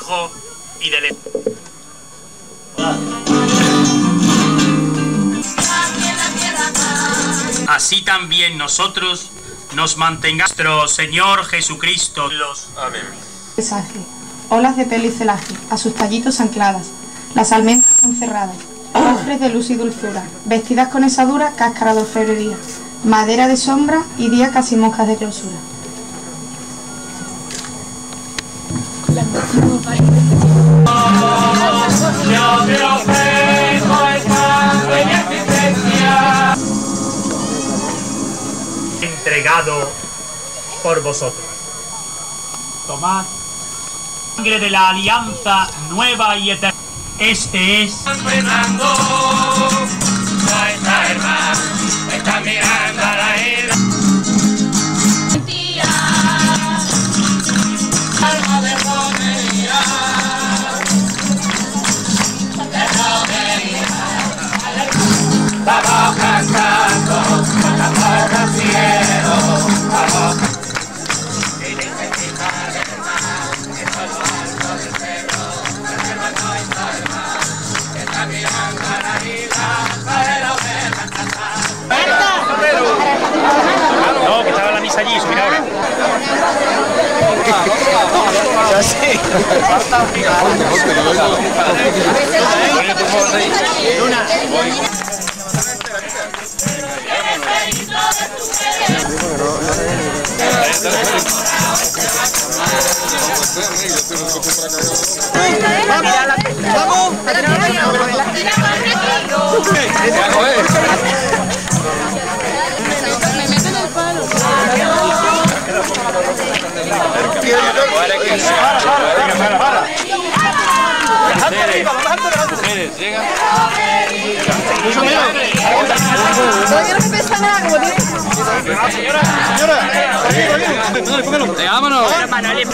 Hijo y del Así también nosotros nos mantengamos. Nuestro Señor Jesucristo. Los Amén. Olas de pelo y celaje, a sus tallitos ancladas, las almendras son cerradas, cofres de luz y dulzura, vestidas con esa dura cáscara de orfebrería, madera de sombra y día casi monjas de clausura. Entregado por vosotros. Tomad sangre de la alianza nueva y eterna. Este es. Fernando, no está hermano, está mirando a la isla. allí, subir ahora. Vamos, vamos. Llega, llega. Mucho nada, como tiene. Señora, señora. Póngalo, Vámonos. Manoli.